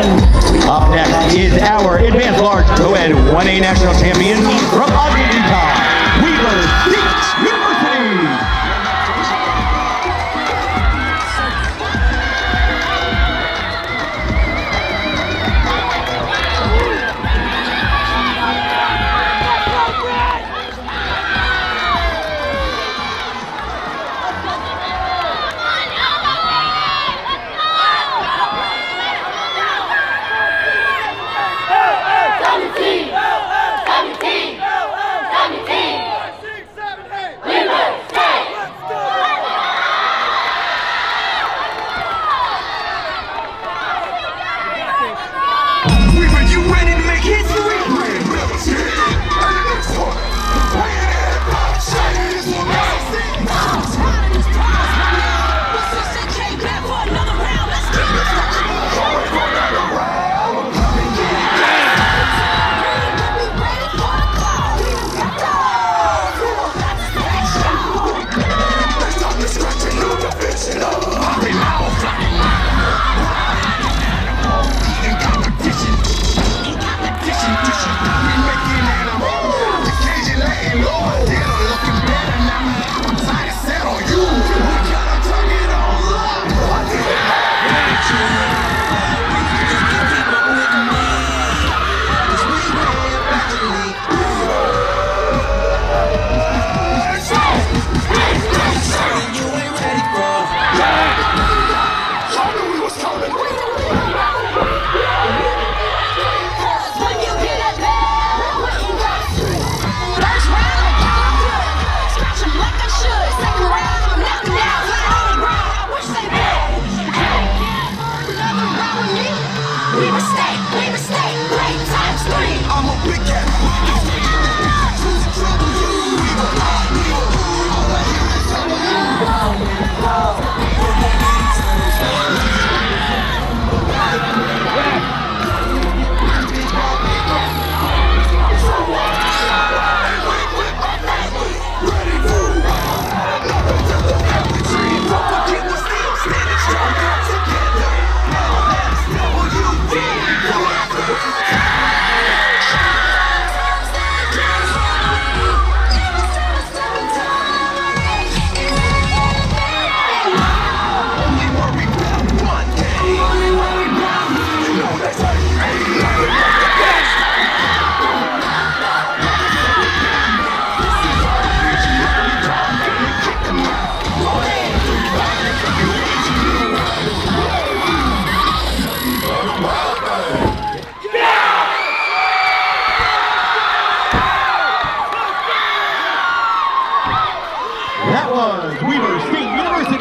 Up next is our advanced large co-ed 1A national champion from Ogden, Utah.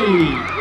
Luiz.